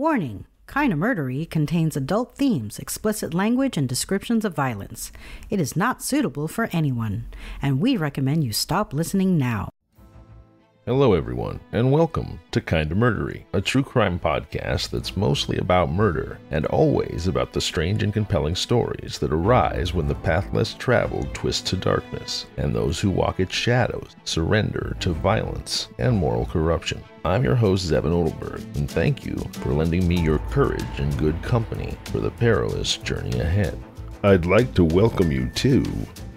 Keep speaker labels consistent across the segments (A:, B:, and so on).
A: Warning Kinda Murdery contains adult themes, explicit language, and descriptions of violence. It is not suitable for anyone, and we recommend you stop listening now.
B: Hello, everyone, and welcome to Kinda Murdery, a true crime podcast that's mostly about murder and always about the strange and compelling stories that arise when the path less traveled twists to darkness and those who walk its shadows surrender to violence and moral corruption. I'm your host, Zevon Odelberg, and thank you for lending me your courage and good company for the perilous journey ahead. I'd like to welcome you to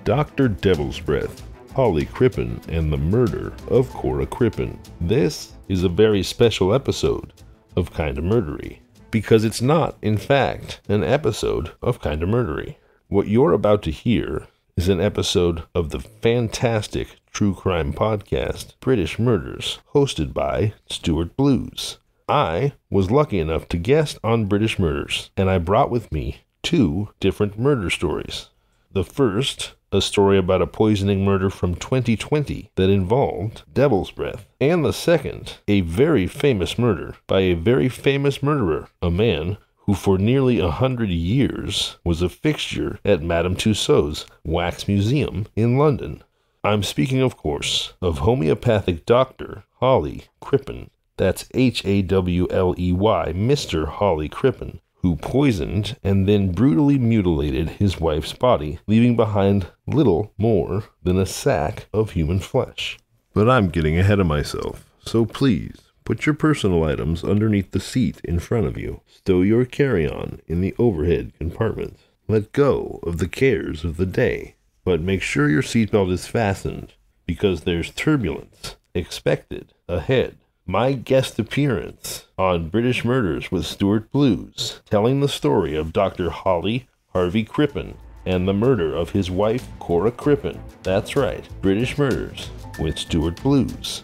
B: Dr. Devil's Breath Hawley Crippen and the murder of Cora Crippen. This is a very special episode of Kinda Murdery because it's not, in fact, an episode of Kinda Murdery. What you're about to hear is an episode of the fantastic true crime podcast British Murders, hosted by Stuart Blues. I was lucky enough to guest on British Murders, and I brought with me two different murder stories. The first a story about a poisoning murder from 2020 that involved devil's breath. And the second, a very famous murder by a very famous murderer, a man who for nearly a hundred years was a fixture at Madame Tussauds Wax Museum in London. I'm speaking, of course, of homeopathic doctor Hawley Crippen. That's H A W L E Y, Mr. Hawley Crippen, who poisoned and then brutally mutilated his wife's body, leaving behind little more than a sack of human flesh. But I'm getting ahead of myself, so please put your personal items underneath the seat in front of you. Stow your carry on in the overhead compartment. Let go of the cares of the day, but make sure your seatbelt is fastened because there's turbulence expected ahead my guest appearance on British Murders with Stuart Blues, telling the story of Dr. Hawley Harvey Crippen and the murder of his wife, Cora Crippen. That's right, British Murders with Stuart Blues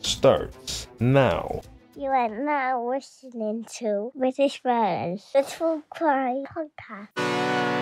B: starts now.
C: You are now listening to British Murders, the True Crime Podcast.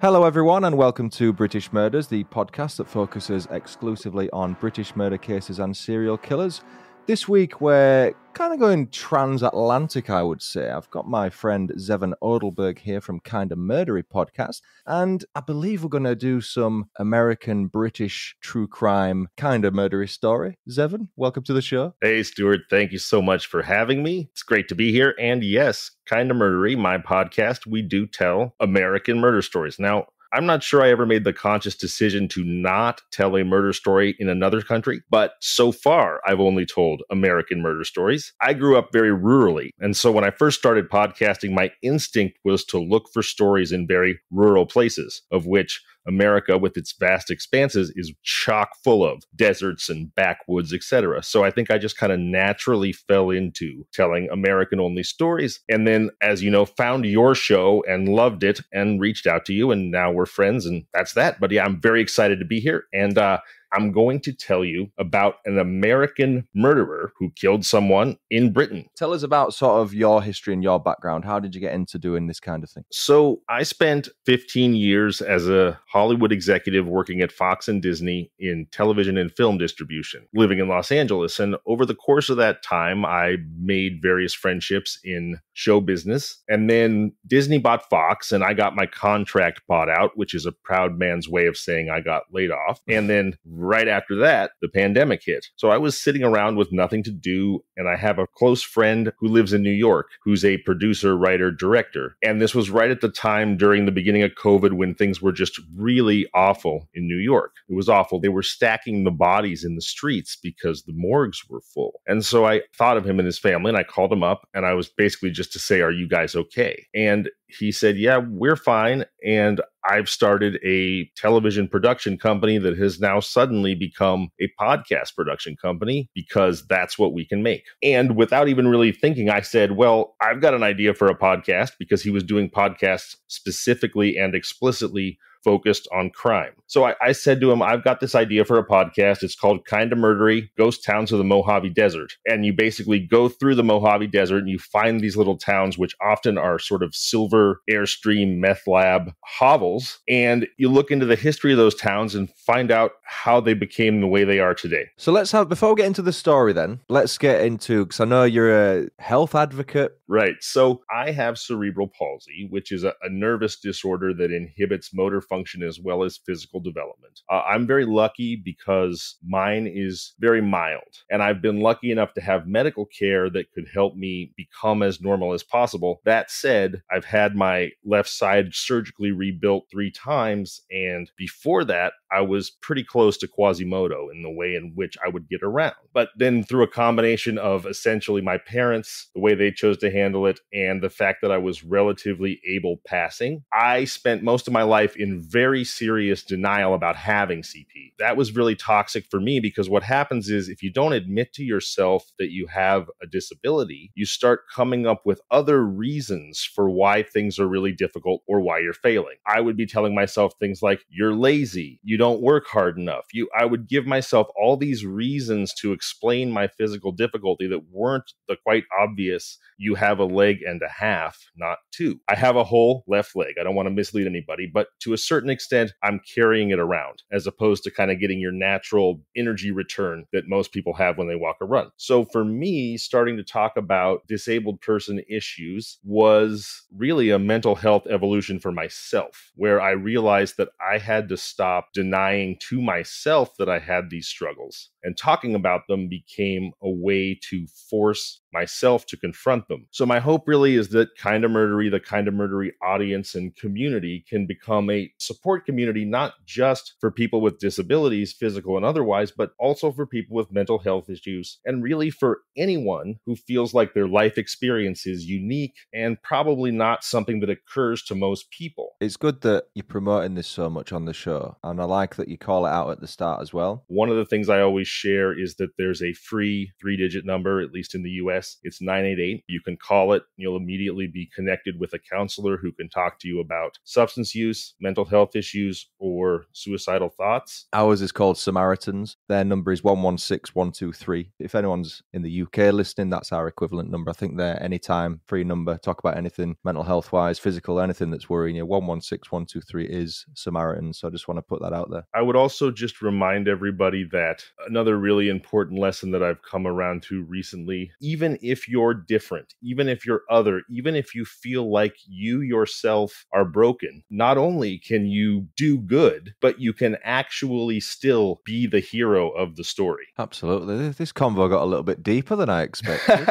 D: Hello, everyone, and welcome to British Murders, the podcast that focuses exclusively on British murder cases and serial killers. This week, we're kind of going transatlantic, I would say. I've got my friend Zevon Odelberg here from Kinda Murdery podcast, and I believe we're going to do some American British true crime kind of murdery story. Zevon, welcome to the show.
B: Hey, Stuart. Thank you so much for having me. It's great to be here. And yes, Kinda Murdery, my podcast, we do tell American murder stories. Now, I'm not sure I ever made the conscious decision to not tell a murder story in another country, but so far I've only told American murder stories. I grew up very rurally. And so when I first started podcasting, my instinct was to look for stories in very rural places, of which America, with its vast expanses, is chock full of deserts and backwoods, etc. So I think I just kind of naturally fell into telling American only stories. And then, as you know, found your show and loved it and reached out to you. And now we're friends. And that's that. But yeah, I'm very excited to be here. And uh, I'm going to tell you about an American murderer who killed someone in Britain.
D: Tell us about sort of your history and your background. How did you get into doing this kind of thing?
B: So, I spent 15 years as a Hollywood executive working at Fox and Disney in television and film distribution, living in Los Angeles. And over the course of that time, I made various friendships in show business. And then Disney bought Fox, and I got my contract bought out, which is a proud man's way of saying I got laid off. And then right after that, the pandemic hit. So I was sitting around with nothing to do. And I have a close friend who lives in New York who's a producer, writer, director. And this was right at the time during the beginning of COVID when things were just really awful in New York. It was awful. They were stacking the bodies in the streets because the morgues were full. And so I thought of him and his family and I called him up and I was basically just to say, Are you guys okay? And he said, Yeah, we're fine. And I've started a television production company that has now suddenly become a podcast production company because that's what we can make. And without even really thinking, I said, Well, I've got an idea for a podcast because he was doing podcasts specifically and explicitly focused on crime. So I, I said to him, I've got this idea for a podcast. It's called Kinda Murdery Ghost Towns of the Mojave Desert. And you basically go through the Mojave Desert and you find these little towns, which often are sort of silver airstream meth lab hovels. And you look into the history of those towns and find out how they became the way they are today.
D: So let's have, before we get into the story then, let's get into, because I know you're a health advocate.
B: Right. So I have cerebral palsy, which is a, a nervous disorder that inhibits motor function as well as physical development. Uh, I'm very lucky because mine is very mild, and I've been lucky enough to have medical care that could help me become as normal as possible. That said, I've had my left side surgically rebuilt three times, and before that, I was pretty close to Quasimodo in the way in which I would get around. But then through a combination of essentially my parents, the way they chose to handle it, and the fact that I was relatively able passing, I spent most of my life in very serious denial about having CP. That was really toxic for me because what happens is if you don't admit to yourself that you have a disability, you start coming up with other reasons for why things are really difficult or why you're failing. I would be telling myself things like, you're lazy, you don't work hard enough. You I would give myself all these reasons to explain my physical difficulty that weren't the quite obvious you have a leg and a half, not two. I have a whole left leg. I don't want to mislead anybody, but to a certain extent, I'm carrying it around as opposed to kind of getting your natural energy return that most people have when they walk or run. So for me, starting to talk about disabled person issues was really a mental health evolution for myself, where I realized that I had to stop denying to myself that I had these struggles and talking about them became a way to force myself to confront them. So my hope really is that kind of murdery, the kind of murdery audience and community can become a support community, not just for people with disabilities, physical and otherwise, but also for people with mental health issues and really for anyone who feels like their life experience is unique and probably not something that occurs to most people.
D: It's good that you're promoting this so much on the show. And I like that you call it out at the start as well.
B: One of the things I always share is that there's a free three digit number, at least in the US. It's 988. You can call it, you'll immediately be connected with a counselor who can talk to you about substance use, mental health issues, or suicidal thoughts.
D: Ours is called Samaritans. Their number is 116123. If anyone's in the UK listening, that's our equivalent number. I think they're anytime free number. Talk about anything mental health wise, physical, anything that's worrying you. 116123 is Samaritans. So I just want to put that out there.
B: I would also just remind everybody that another really important lesson that I've come around to recently, even if you're different, even if you're other, even if you feel like you yourself are broken, not only can you do good, but you can actually still be the hero of the story.
D: Absolutely. This convo got a little bit deeper than I expected.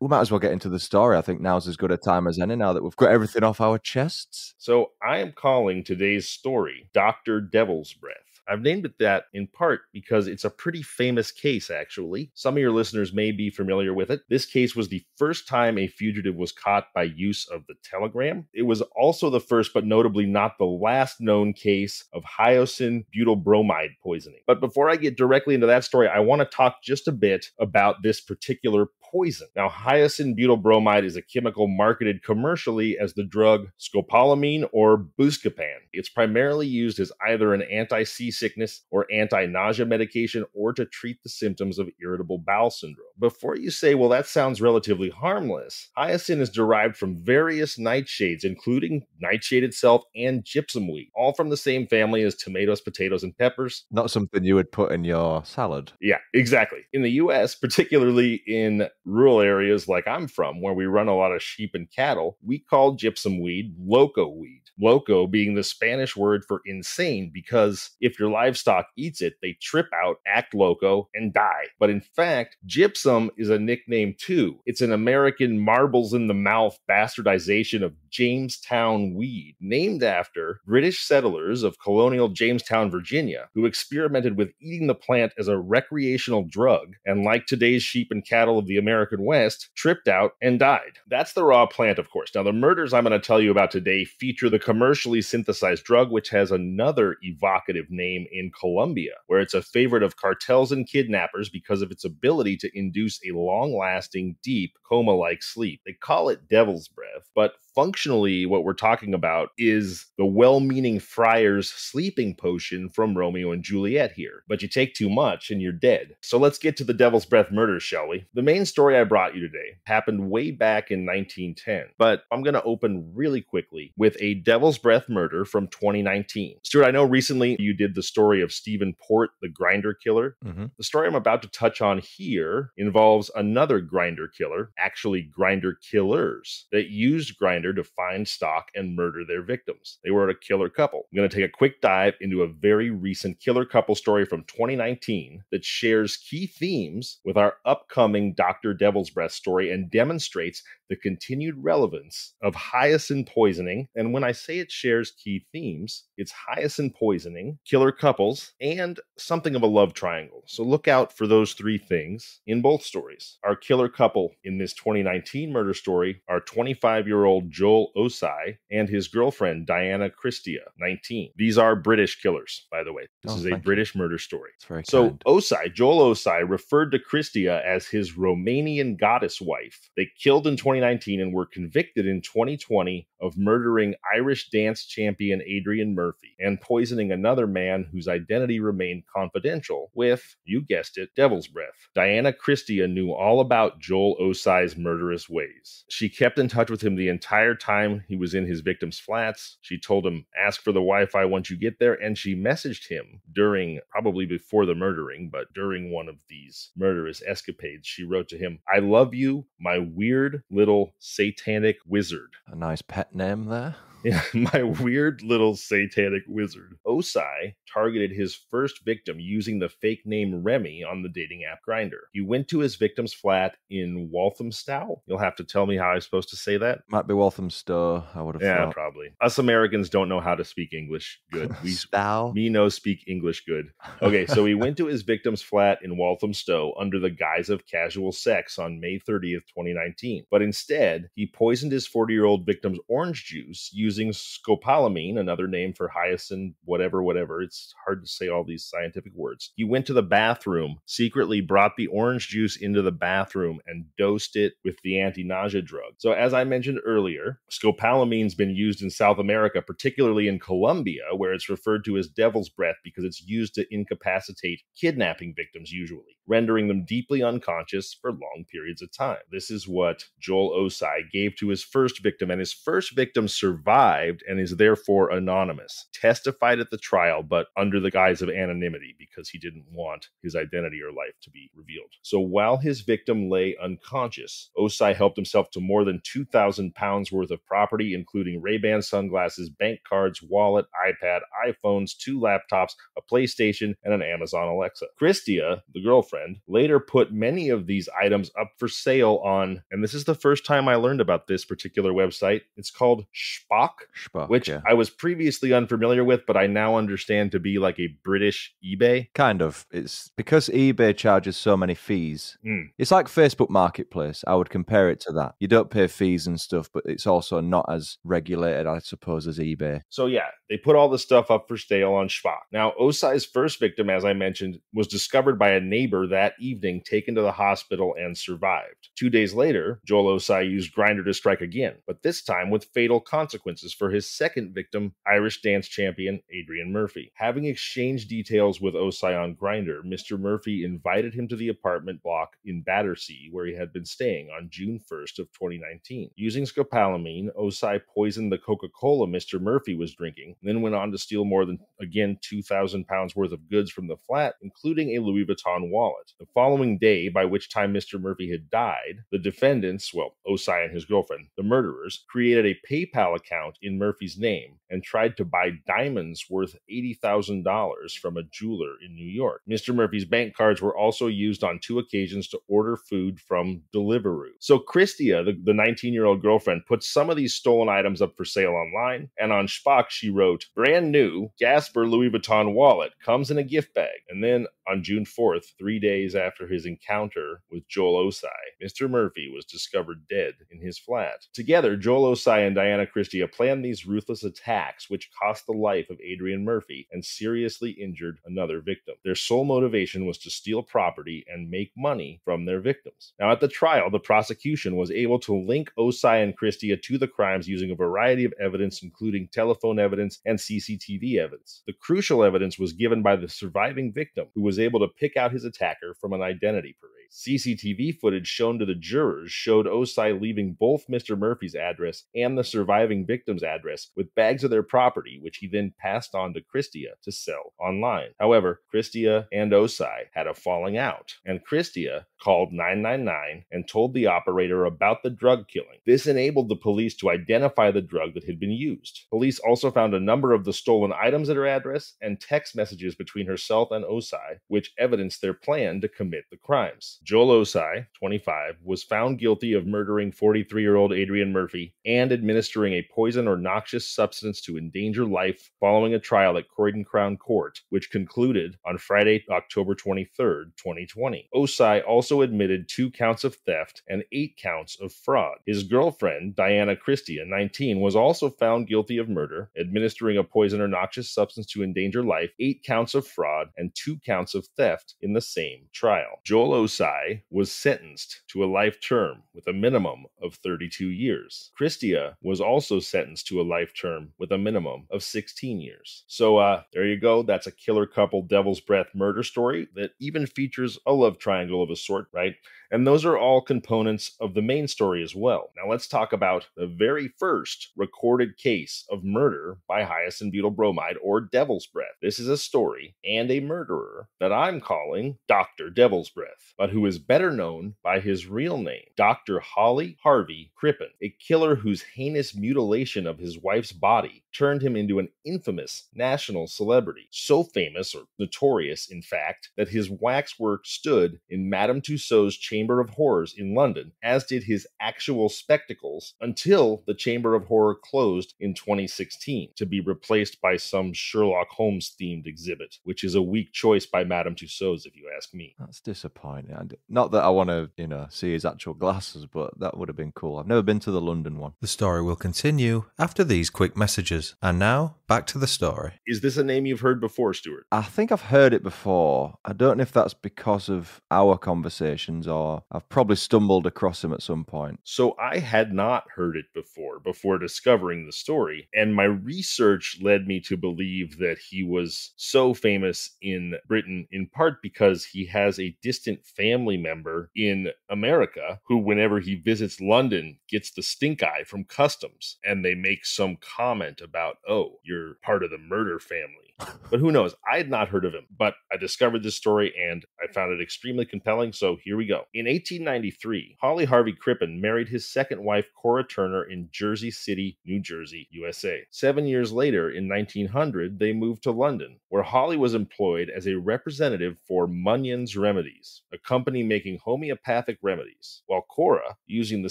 D: we might as well get into the story. I think now's as good a time as any now that we've got everything off our chests.
B: So I am calling today's story Dr. Devil's Breath. I've named it that in part because it's a pretty famous case, actually. Some of your listeners may be familiar with it. This case was the first time a fugitive was caught by use of the telegram. It was also the first, but notably not the last known case of hyoscine butyl bromide poisoning. But before I get directly into that story, I want to talk just a bit about this particular poison. Now, hyoscine butyl bromide is a chemical marketed commercially as the drug scopolamine or Buscopan. It's primarily used as either an anti seasickness or anti nausea medication or to treat the symptoms of irritable bowel syndrome. Before you say, well, that sounds relatively harmless, hyoscine is derived from various nightshades, including nightshade itself and jimson weed, all from the same family as tomatoes, potatoes, and peppers.
D: Not something you would put in your salad.
B: Yeah, exactly. In the US, particularly in rural areas like I'm from, where we run a lot of sheep and cattle, we call jimson weed loco weed. Loco being the Spanish word for insane, because if your livestock eats it, they trip out, act loco, and die. But in fact, jimson is a nickname too. It's an American marbles in the mouth bastardization of Jamestown weed, named after British settlers of colonial Jamestown, Virginia, who experimented with eating the plant as a recreational drug, and like today's sheep and cattle of the American West, tripped out and died. That's the raw plant, of course. Now, the murders I'm going to tell you about today feature the commercially synthesized drug, which has another evocative name in Colombia, where it's a favorite of cartels and kidnappers because of its ability to induce a long lasting, deep, coma like sleep. They call it devil's breath, but functionally, what we're talking about is the well meaning friar's sleeping potion from Romeo and Juliet here. But you take too much and you're dead. So let's get to the Devil's Breath murders, shall we? The main story I brought you today happened way back in 1910, but I'm going to open really quickly with a Devil's Breath murder from 2019. Stuart, I know recently you did the story of Stephen Port, the Grindr killer.
D: Mm-hmm.
B: The story I'm about to touch on here involves another Grindr killer, actually Grindr killers, that used Grindr to find stock and murder their victims. They were a killer couple. I'm going to take a quick dive into a very recent killer couple story from 2019 that shares key themes with our upcoming Dr. Devil's Breath story and demonstrates the continued relevance of hyacinth poisoning. And when I say it shares key themes, it's hyacinth poisoning, killer couples, and something of a love triangle. So look out for those three things in both stories. Our killer couple in this 2019 murder story are 25 year old Joel Osei and his girlfriend Diana Cristea, 19. These are British killers, by the way. This
D: Oh,
B: is a
D: thank you.
B: British murder story. So
D: kind.
B: Osei, Joel Osei, referred to Cristea as his Romanian goddess wife. They killed in 2019 and were convicted in 2020 of murdering Irish dance champion Adrian Murphy and poisoning another man whose identity remained confidential with, you guessed it, devil's breath. Diana Cristea knew all about Joel Osei's murderous ways. She kept in touch with him the entire time he was in his victim's flats. She told him, ask for the Wi Fi once you get there, and she messaged him during, probably before the murdering, but during one of these murderous escapades. She wrote to him, I love you, my weird little satanic wizard.
D: A nice pet name there.
B: Yeah, my weird little satanic wizard. Osei targeted his first victim using the fake name Remy on the dating app Grindr. He went to his victim's flat in Walthamstow. You'll have to tell me how I'm supposed to say that.
D: Might be Walthamstow, I would have
B: Yeah,
D: thought.
B: probably. Us Americans don't know how to speak English good. We
D: Stow.
B: me no speak English good. Okay, so he went to his victim's flat in Walthamstow under the guise of casual sex on May 30th, 2019. But instead, he poisoned his 40 year old victim's orange juice using scopolamine, another name for hyacinth, whatever, whatever. It's hard to say all these scientific words. He went to the bathroom, secretly brought the orange juice into the bathroom, and dosed it with the anti nausea drug. So, as I mentioned earlier, scopolamine's been used in South America, particularly in Colombia, where it's referred to as devil's breath because it's used to incapacitate kidnapping victims, usually, rendering them deeply unconscious for long periods of time. This is what Joel Osei gave to his first victim, and his first victim survived and is therefore anonymous. Testified at the trial, but under the guise of anonymity because he didn't want his identity or life to be revealed. So while his victim lay unconscious, Osei helped himself to more than 2,000 pounds worth of property, including Ray-Ban sunglasses, bank cards, wallet, iPad, iPhones, two laptops, a PlayStation, and an Amazon Alexa. Cristea, the girlfriend, later put many of these items up for sale on, and this is the first time I learned about this particular website. It's called Shpock,
D: Shpock,
B: which
D: yeah.
B: I was previously unfamiliar with, but I now understand to be like a British eBay.
D: Kind of. It's because eBay charges so many fees.
B: Mm.
D: It's like Facebook Marketplace. I would compare it to that. You don't pay fees and stuff, but it's also not as regulated, I suppose, as eBay.
B: So yeah, they put all the stuff up for sale on Shpock. Now, Osei's first victim, as I mentioned, was discovered by a neighbor that evening, taken to the hospital and survived. Two days later, Joel Osei used Grindr to strike again, but this time with fatal consequences for his second victim, Irish dance champion Adrian Murphy. Having exchanged details with Osei on Grindr, Mr. Murphy invited him to the apartment block in Battersea, where he had been staying on June 1st of 2019. Using scopolamine, Osei poisoned the Coca-Cola Mr. Murphy was drinking, then went on to steal more than again 2,000 pounds worth of goods from the flat, including a Louis Vuitton wallet. The following day, by which time Mr. Murphy had died, the defendants, well, Osei and his girlfriend, the murderers, created a PayPal account in Murphy's name and tried to buy diamonds worth $80,000 from a jeweler in New York. Mr. Murphy's bank cards were also used on two occasions to order food from Deliveroo. So Cristea, the 19 year old girlfriend, put some of these stolen items up for sale online, and on Shpock she wrote, brand new Gasper Louis Vuitton wallet comes in a gift bag. And then on June 4th, three days after his encounter with Joel Osei, Mr. Murphy was discovered dead in his flat. Together, Joel Osei and Diana Cristea planned these ruthless attacks, which cost the life of Adrian Murphy and seriously injured another victim. Their sole motivation was to steal property and make money from their victims. Now, at the trial, the prosecution was able to link Osei and Cristea to the crimes using a variety of evidence, including telephone evidence and CCTV evidence. The crucial evidence was given by the surviving victim, who was able to pick out his attacker from an identity parade. CCTV footage shown to the jurors showed Osei leaving both Mr. Murphy's address and the surviving victim's address with bags of their property, which he then passed on to Cristea to sell online. However, Cristea and Osei had a falling out, and Cristea called 999 and told the operator about the drug killing. This enabled the police to identify the drug that had been used. Police also found a number of the stolen items at her address and text messages between herself and Osei, which evidenced their plan to commit the crimes. Joel Osei, 25, was found guilty of murdering 43 year old Adrian Murphy and administering a poison or noxious substance to endanger life following a trial at Croydon Crown Court, which concluded on Friday, October 23, 2020. Osei also admitted two counts of theft and eight counts of fraud. His girlfriend, Diana Cristea, 19, was also found guilty of murder, administering a poison or noxious substance to endanger life, eight counts of fraud, and two counts of theft in the same trial. Joel Osei was sentenced to a life term with a minimum of 32 years. Cristea was also sentenced to a life term with a minimum of 16 years. So uh, there you go. That's a killer couple Devil's Breath murder story that even features a love triangle of a sort, right? And those are all components of the main story as well. Now let's talk about the very first recorded case of murder by hyacinth butyl bromide or devil's breath. This is a story and a murderer that I'm calling Dr. Devil's Breath, but who is better known by his real name, Dr. Hawley Harvey Crippen, a killer whose heinous mutilation of his wife's body turned him into an infamous national celebrity. So famous, or notorious, in fact, that his waxwork stood in Madame Tussauds Chamber of Horrors in London, as did his actual spectacles, until the Chamber of Horror closed in 2016 to be replaced by some Sherlock Holmes themed exhibit, which is a weak choice by Madame Tussauds, if you ask me.
D: That's disappointing. Not that I want to, you know, see his actual glasses, but that would have been cool. I've never been to the London one.
E: The story will continue after these quick messages. And now, back to the story.
B: Is this a name you've heard before, Stuart?
D: I think I've heard it before. I don't know if that's because of our conversations or I've probably stumbled across him at some point.
B: So I had not heard it before, before discovering the story. And my research led me to believe that he was so famous in Britain, in part because he has a distant family member in America who, whenever he visits London, gets the stink eye from customs. And they make some comment about, oh, you're part of the murder family. But who knows? I had not heard of him, but I discovered this story and I found it extremely compelling. So here we go. In 1893, Hawley Harvey Crippen married his second wife, Cora Turner, in Jersey City, New Jersey, USA. Seven years later, in 1900, they moved to London, where Hawley was employed as a representative for Munyon's Remedies, a company making homeopathic remedies, while Cora, using the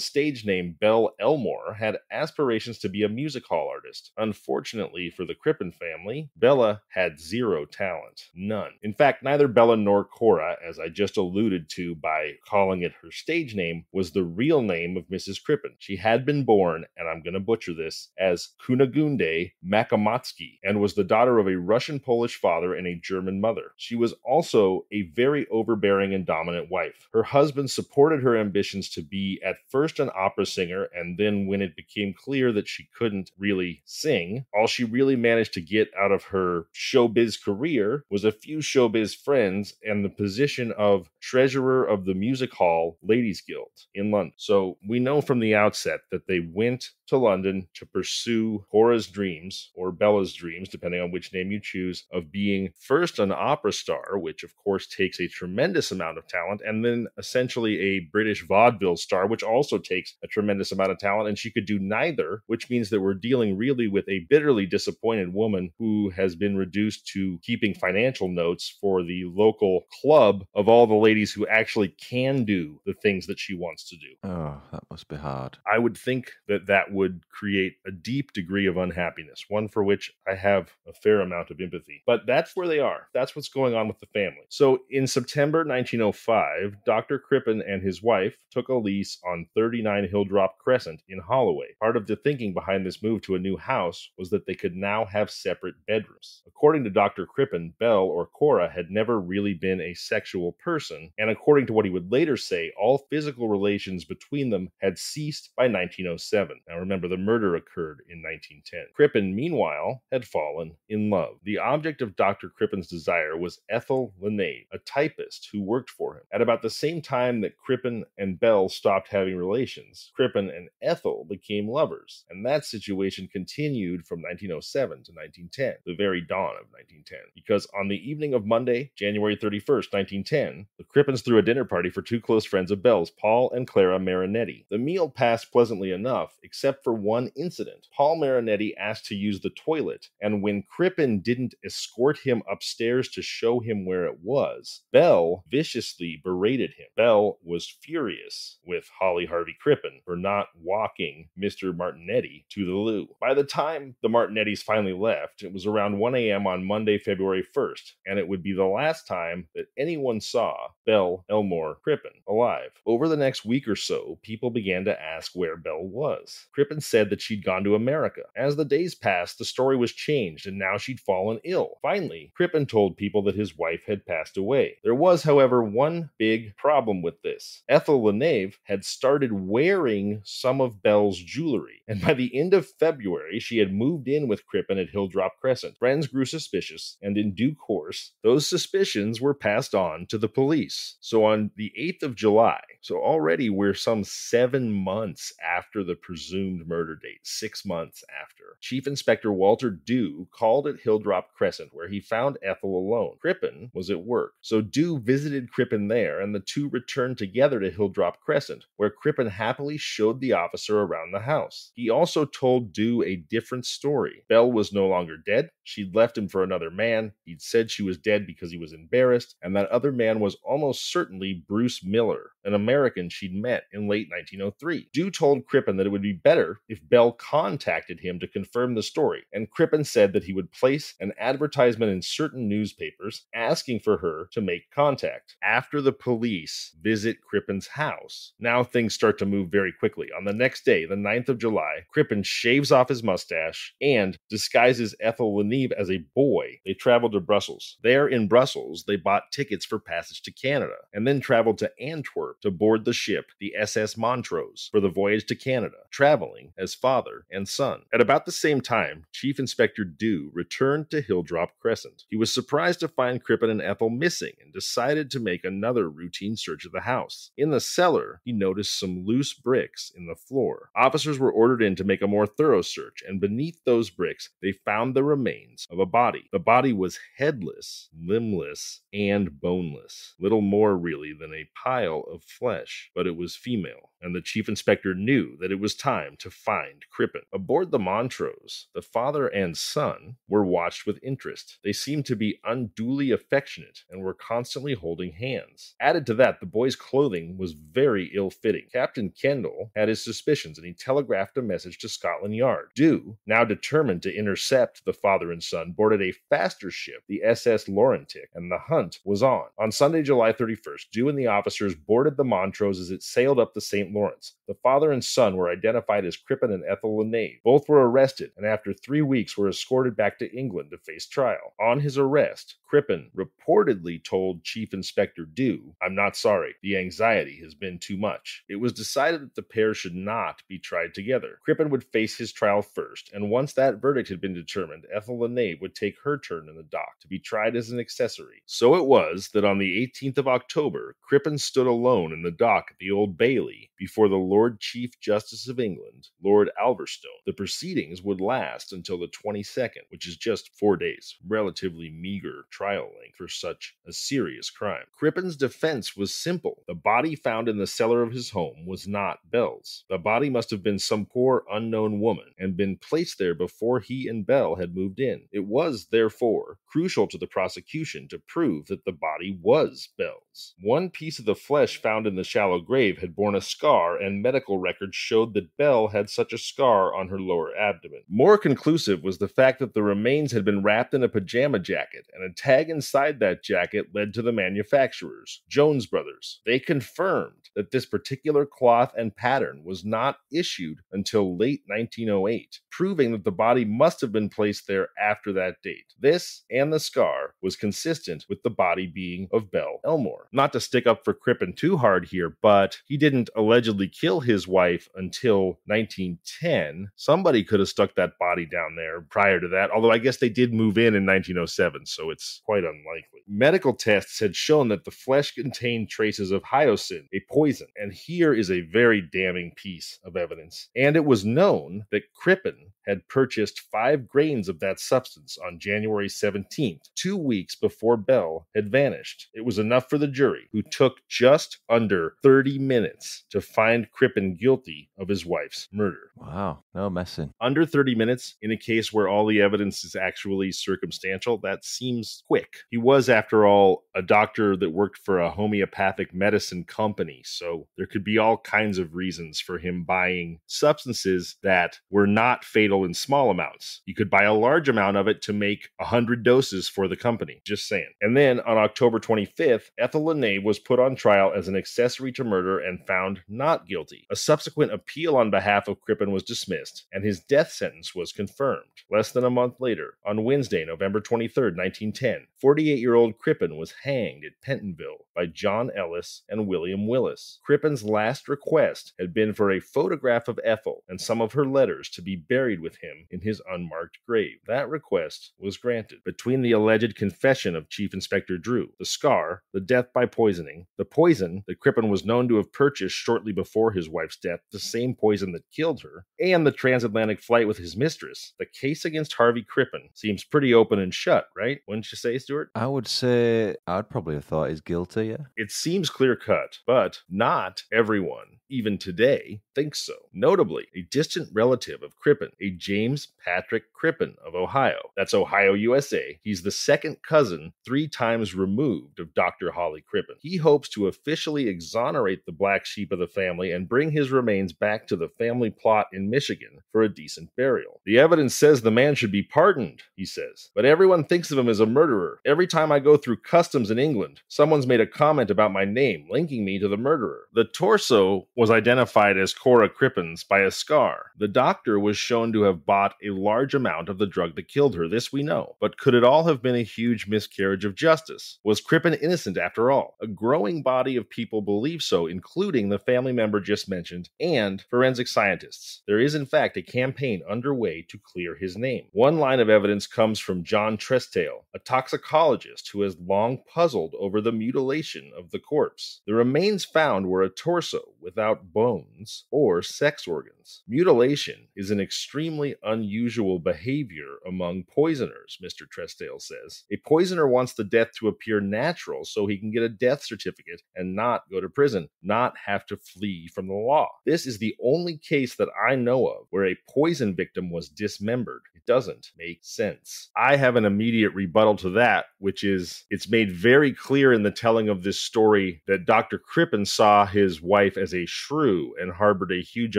B: stage name Belle Elmore, had aspirations to be a music hall artist. Unfortunately for the Crippen family, Bella had zero talent. None. In fact, neither Bella nor Cora, as I just alluded to by calling it her stage name, was the real name of Mrs. Crippen. She had been born, and I'm going to butcher this, as Kunagunde Makamotsky, and was the daughter of a Russian Polish father and a German mother. She was also a very overbearing and dominant wife. Her husband supported her ambitions to be at first an opera singer, and then when it became clear that she couldn't really sing, all she really managed to get out of her showbiz career was a few showbiz friends and the position of treasurer of the Music Hall Ladies Guild in London. So we know from the outset that they went to London to pursue Cora's dreams or Bella's dreams, depending on which name you choose, of being first an opera star, which of course takes a tremendous amount of talent, and then essentially a British vaudeville star, which also takes a tremendous amount of talent. And she could do neither, which means that we're dealing really with a bitterly disappointed woman who has been reduced to keeping financial notes for the local club of all the ladies who actually can do the things that she wants to do.
D: Oh, that must be hard.
B: I would think that that would create a deep degree of unhappiness, one for which I have a fair amount of empathy. But that's where they are. That's what's going on with the family. So in September 1905, Dr. Crippen and his wife took a lease on 39 Hilldrop Crescent in Holloway. Part of the thinking behind this move to a new house was that they could now have separate bedrooms. According to Dr. Crippen, Belle or Cora had never really been a sexual person, and according to what he would later say, all physical relations between them had ceased by 1907. Now remember, the murder occurred in 1910. Crippen, meanwhile, had fallen in love. The object of Dr. Crippen's desire was Ethel LeNave, a typist who worked for him. At about the same time that Crippen and Belle stopped having relations, Crippen and Ethel became lovers, and that situation continued from 1907 to 1910, the very dawn of 1910. Because on the evening of Monday, January 31st, 1910, the Crippens threw a dinner party for two close friends of Belle's, Paul and Clara Martinetti. The meal passed pleasantly enough, except for one incident. Paul Martinetti asked to use the toilet, and when Crippen didn't escort him upstairs to show him where it was, Belle viciously berated him. Belle was furious with Hawley Harvey Crippen for not walking Mr. Martinetti to the loo. By the time the Martinettis finally left, it was around 1 a.m. on Monday, February 1st, and it would be the last time that anyone saw Belle Elmore Crippen alive. Over the next week or so, people began to ask where Belle was. Crippen said that she'd gone to America. As the days passed, the story was changed, and now she'd fallen ill. Finally, Crippen told people that his wife had passed away. There was, however, one big problem with this. Ethel LeNave had started wearing some of Belle's jewelry, and by the end of February, she had moved in with Crippen at Hilldrop Crescent. Friends grew suspicious, and in due course, those suspicions were passed on to the police. So on the 8th of July, so already we're some seven months after the presumed murder date, six months after. Chief Inspector Walter Dew called at Hilldrop Crescent, where he found Ethel alone. Crippen was at work. So Dew visited Crippen there, and the two returned together to Hilldrop Crescent, where Crippen happily showed the officer around the house. He also told Dew a different story. Belle was no longer dead. She'd left him for another man. He'd said she was dead because he was embarrassed, and that other man was almost certainly Bruce Miller, an American she'd met in late 1903. Dew told Crippen that it would be better if Belle contacted him to confirm the story, and Crippen said that he would place an advertisement in certain newspapers asking for her to make contact. After the police visit Crippen's house, now things start to move very quickly. On the next day, the 9th of July, Crippen shaves off his mustache and disguises Ethel As a boy. They traveled to Brussels. There in Brussels, they bought tickets for passage to Canada and then traveled to Antwerp to board the ship, the SS Montrose, for the voyage to Canada, traveling as father and son. At about the same time, Chief Inspector Dew returned to Hilldrop Crescent. He was surprised to find Crippen and Ethel missing and decided to make another routine search of the house. In the cellar, he noticed some loose bricks in the floor. Officers were ordered in to make a more thorough search, and beneath those bricks, they found the remains of a body. The body was headless, limbless, and boneless. Little more, really, than a pile of flesh, but it was female, and the chief inspector knew that it was time to find Crippen. Aboard the Montrose, the father and son were watched with interest. They seemed to be unduly affectionate and were constantly holding hands. Added to that, the boy's clothing was very ill fitting. Captain Kendall had his suspicions and he telegraphed a message to Scotland Yard. Dew, now determined to intercept the father and son, boarded a faster ship, the SS Laurentic, and the hunt was on. On Sunday, July 31st, Dew and the officers boarded the Montrose as it sailed up the St. Lawrence. The father and son were identified as Crippen and Ethel LeNave. Both were arrested and after three weeks were escorted back to England to face trial. On his arrest, Crippen reportedly told Chief Inspector Dew, I'm not sorry. The anxiety has been too much. It was decided that the pair should not be tried together. Crippen would face his trial first, and once that verdict had been determined, Ethel LeNave would take her turn in the dock to be tried as an accessory. So it was that on the 18th of October, Crippen stood alone in the dock at the Old Bailey before the Lord Chief Justice of England, Lord Alverstone. The proceedings would last until the 22nd, which is just four days, relatively meager trial length for such a serious crime. Crippen's defense was simple. The body found in the cellar of his home was not Belle's. The body must have been some poor unknown woman and been placed there before he and Belle had moved in. It was, therefore, crucial to the prosecution to prove that the body was Belle's. One piece of the flesh found in the shallow grave had borne a scar scar, and medical records showed that Belle had such a scar on her lower abdomen. More conclusive was the fact that the remains had been wrapped in a pajama jacket, and a tag inside that jacket led to the manufacturers, Jones Brothers. They confirmed that this particular cloth and pattern was not issued until late 1908, proving that the body must have been placed there after that date. This and the scar was consistent with the body being of Belle Elmore. Not to stick up for Crippen too hard here, but he didn't allegedly kill his wife until 1910. Somebody could have stuck that body down there prior to that, although I guess they did move in in 1907, so it's quite unlikely. Medical tests had shown that the flesh contained traces of hyoscine, a poison, and here is a very damning piece of evidence. And it was known that Crippen had purchased five grains of that substance on January 17th, two weeks before Belle had vanished. It was enough for the jury, who took just under 30 minutes to find Crippen guilty of his wife's murder.
D: Wow, no messing.
B: Under 30 minutes in a case where all the evidence is actually circumstantial, that seems quick. He was, after all, a doctor that worked for a homeopathic medicine company, so there could be all kinds of reasons for him buying substances that were not fatal in small amounts. You could buy a large amount of it to make 100 doses for the company. Just saying. And then on October 25th, Ethel Lene was put on trial as an accessory to murder and found not guilty. A subsequent appeal on behalf of Crippen was dismissed, and his death sentence was confirmed. Less than a month later, on Wednesday, November 23rd, 1910, 48 year old Crippen was hanged at Pentonville by John Ellis and William Willis. Crippen's last request had been for a photograph of Ethel and some of her letters to be buried with him in his unmarked grave. That request was granted. Between the alleged confession of Chief Inspector Drew, the scar, the death by poisoning, the poison that Crippen was known to have purchased shortly before his wife's death, the same poison that killed her, and the transatlantic flight with his mistress, the case against Harvey Crippen seems pretty open and shut, right? Wouldn't you say, Stuart?
D: I would say I'd probably have thought he's guilty, yeah.
B: It seems clear cut, but not everyone, even today, thinks so. Notably, a distant relative of Crippen, a James Patrick Crippen of Ohio. That's Ohio, USA. He's the second cousin, three times removed, of Dr. Hawley Crippen. He hopes to officially exonerate the black sheep of the family and bring his remains back to the family plot in Michigan for a decent burial. The evidence says the man should be pardoned, he says, but everyone thinks of him as a murderer. Every time I go through customs in England, someone's made a comment about my name, linking me to the murderer. The torso was identified as Cora Crippen's by a scar. The doctor was shown to have bought a large amount of the drug that killed her, this we know. But could it all have been a huge miscarriage of justice? Was Crippen innocent after all? A growing body of people believe so, including the family member just mentioned and forensic scientists. There is, in fact, a campaign underway to clear his name. One line of evidence comes from John Trestrail, a toxicologist who has long puzzled over the mutilation of the corpse. The remains found were a torso without bones or sex organs. Mutilation is an extremely unusual behavior among poisoners, Mr. Trestrail says. A poisoner wants the death to appear natural so he can get a death certificate and not go to prison, not have to flee from the law. This is the only case that I know of where a poison victim was dismembered. It doesn't make sense. I have an immediate rebuttal to that, which is it's made very clear in the telling of this story that Dr. Crippen saw his wife as a shrew and harbored a huge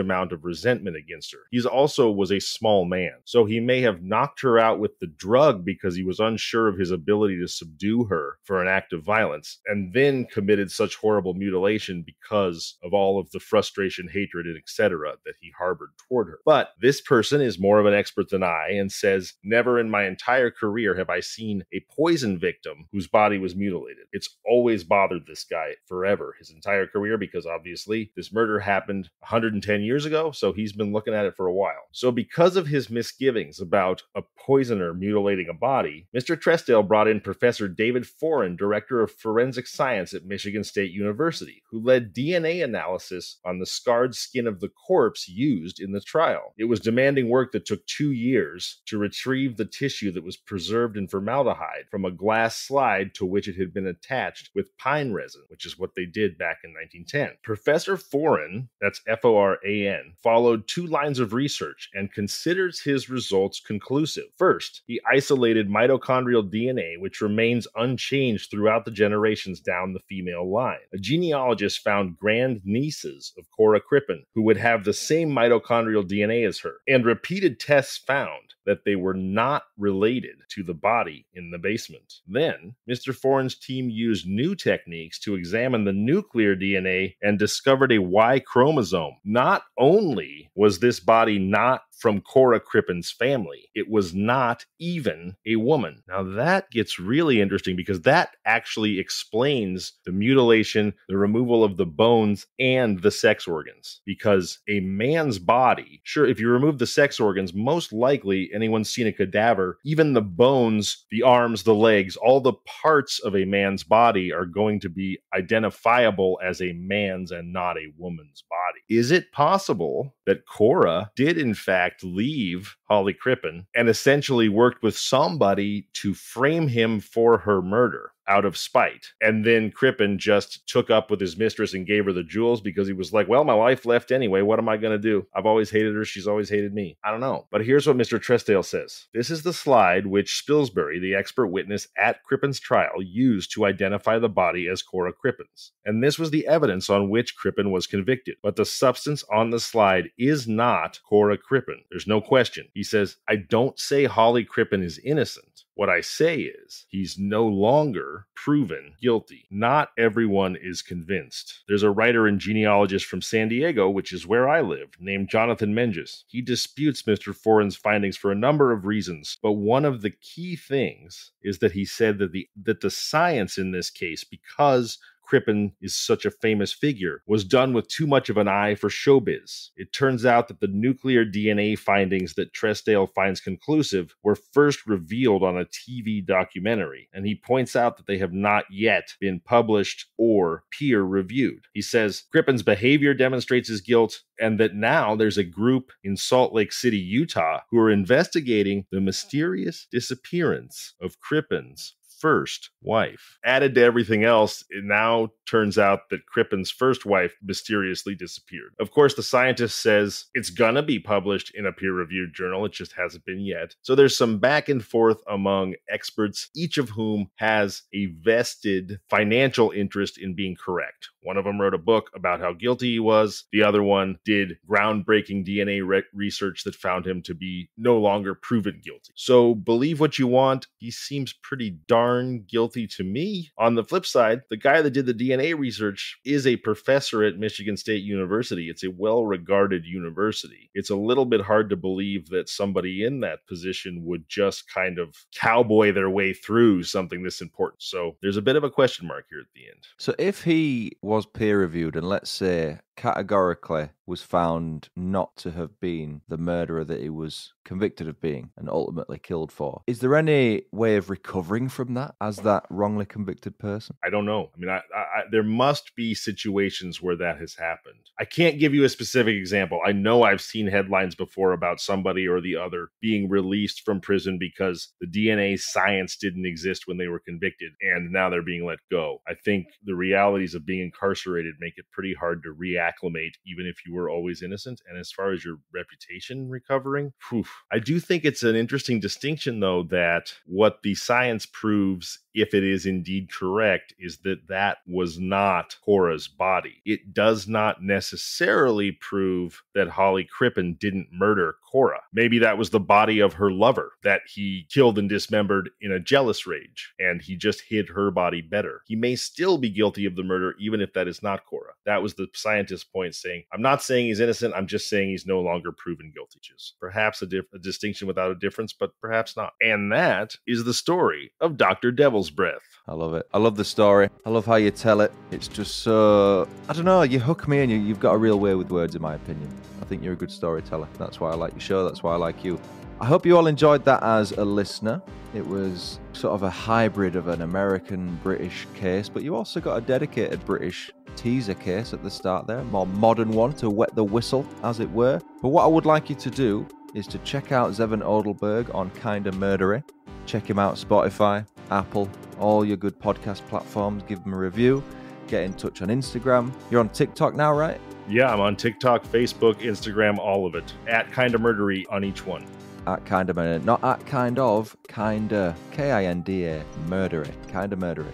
B: amount of resentment against her. He also was a small man, so he may have knocked her out with the drug because he was unsure of his ability to subdue her for an act of violence, and then committed such horrible mutilation because of all of the frustration, hatred, and etc. that he harbored toward her. But this person is more of an expert than I and says, Never in my entire career have I seen a poison victim whose body was mutilated. It's always bothered this guy forever, his entire career, because obviously this murder happened 110 years ago, so he's been looking at it for a while. So, because of his misgivings about a poisoner mutilating a body, Mr. Trestrail brought in Professor David Foran, Director of Forensic Science at Michigan State University, who led DNA analysis on the scarred skin of the corpse used in the trial. It was demanding work that took two years to retrieve the tissue that was preserved in formaldehyde from a glass slide to which it had been attached with pine resin, which is what they did back in 1910. Professor Foran, that's F O R A N, followed two lines of research and considers his results conclusive. First, he isolated mitochondrial DNA, which remains unchanged throughout the generations down the female line. A genealogist found grand nieces of Cora Crippen who would have the same mitochondrial DNA as her, and repeated tests found that they were not related to the body in the basement. Then, Mr. Foran's team used new techniques to examine the nuclear DNA and discovered a Y chromosome. Not only was this body not from Cora Crippen's family. It was not even a woman. Now that gets really interesting because that actually explains the mutilation, the removal of the bones, and the sex organs. Because a man's body, sure, if you remove the sex organs, most likely anyone's seen a cadaver, even the bones, the arms, the legs, all the parts of a man's body are going to be identifiable as a man's and not a woman's body. Is it possible that Cora did, in fact, leave Hawley Crippen and essentially worked with somebody to frame him for her murder out of spite. And then Crippen just took up with his mistress and gave her the jewels because he was like, well, my wife left anyway. What am I going to do? I've always hated her. She's always hated me. I don't know. But here's what Mr. Trestrail says This is the slide which Spilsbury, the expert witness at Crippen's trial, used to identify the body as Cora Crippen's. And this was the evidence on which Crippen was convicted. But the substance on the slide is not Cora Crippen. There's no question. He says, I don't say Hawley Crippen is innocent. What I say is, he's no longer proven guilty. Not everyone is convinced. There's a writer and genealogist from San Diego, which is where I live, named Jonathan Menges. He disputes Mr. Foran's findings for a number of reasons, but one of the key things is that he said that the that the science in this case, because Crippen is such a famous figure, was done with too much of an eye for showbiz. It turns out that the nuclear DNA findings that Trestrail finds conclusive were first revealed on a TV documentary, and he points out that they have not yet been published or peer reviewed. He says Crippen's behavior demonstrates his guilt, and that now there's a group in Salt Lake City, Utah, who are investigating the mysterious disappearance of Crippen's first wife. Added to everything else, it now turns out that Crippen's first wife mysteriously disappeared. Of course, the scientist says it's gonna be published in a peer reviewed journal, it just hasn't been yet. So there's some back and forth among experts, each of whom has a vested financial interest in being correct. One of them wrote a book about how guilty he was. The other one did groundbreaking DNA re- research that found him to be no longer proven guilty. So believe what you want. He seems pretty darn guilty to me. On the flip side, the guy that did the DNA research is a professor at Michigan State University. It's a well regarded university. It's a little bit hard to believe that somebody in that position would just kind of cowboy their way through something this important. So there's a bit of a question mark here at the end.
D: So if he was peer reviewed, and let's say categorically was found not to have been the murderer that he was convicted of being and ultimately killed for. Is there any way of recovering from that as that wrongly convicted person?
B: I don't know. I mean, I, I, there must be situations where that has happened. I can't give you a specific example. I know I've seen headlines before about somebody or the other being released from prison because the DNA science didn't exist when they were convicted and now they're being let go. I think the realities of being incarcerated make it pretty hard to reacclimate even if you were always innocent. And as far as your reputation recovering, whew, I do think it's an interesting distinction, though, that what the science proves if it is indeed correct, is that that was not Cora's body. It does not necessarily prove that Hawley Crippen didn't murder Cora. Maybe that was the body of her lover that he killed and dismembered in a jealous rage, and he just hid her body better. He may still be guilty of the murder, even if that is not Cora. That was the scientist's point saying, I'm not saying he's innocent, I'm just saying he's no longer proven guilty. Just perhaps a, a distinction without a difference, but perhaps not. And that is the story of Dr. Devil devil's breath.
D: I love it. I love the story. I love how you tell it. It's just so I don't know. You hook me and you, you've got a real way with words, in my opinion. I think you're a good storyteller. That's why I like your show. That's why I like you. I hope you all enjoyed that as a listener. It was sort of a hybrid of an American British case, but you also got a dedicated British teaser case at the start there, more modern one to wet the whistle, as it were. But what I would like you to do is to check out Zevon Odelberg on Kinda Murdery. Check him out Spotify, Apple, all your good podcast platforms. Give them a review. get in touch on Instagram. You're on TikTok now, right?
B: Yeah, I'm on TikTok, Facebook, Instagram, all of it. At Kinda Murdery on each one.
D: At kind of murder, not at kind of, kinda, K I N D A, murdery, kinda murdery.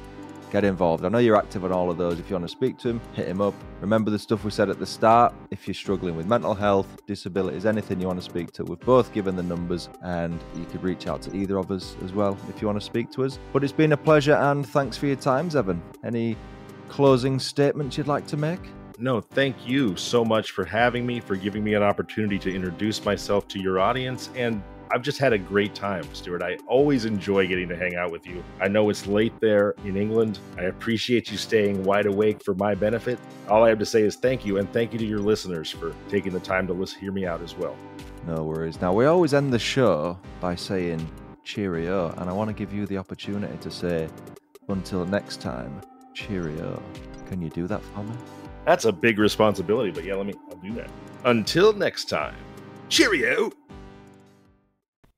D: Get involved. I know you're active on all of those. If you want to speak to him, hit him up. Remember the stuff we said at the start. If you're struggling with mental health, disabilities, anything you want to speak to, we've both given the numbers and you could reach out to either of us as well if you want to speak to us. But it's been a pleasure and thanks for your time, Evan. Any closing statements you'd like to make?
B: No, thank you so much for having me, for giving me an opportunity to introduce myself to your audience, and I've just had a great time, Stuart. I always enjoy getting to hang out with you. I know it's late there in England. I appreciate you staying wide awake for my benefit. All I have to say is thank you, and thank you to your listeners for taking the time to listen, hear me out as well.
D: No worries. Now, we always end the show by saying cheerio, and I want to give you the opportunity to say, until next time, cheerio. Can you do that for me?
B: That's a big responsibility, but yeah, let me, I'll do that. Until next time, cheerio!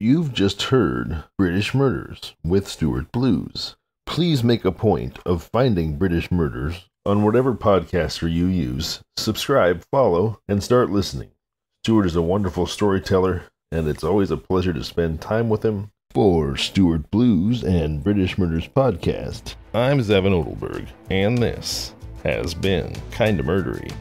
B: You've just heard British Murders with Stuart Blues. Please make a point of finding British Murders on whatever podcaster you use. Subscribe, follow, and start listening. Stuart is a wonderful storyteller, and it's always a pleasure to spend time with him. For Stuart Blues and British Murders Podcast, I'm Zevon Odelberg, and this has been Kinda Murdery.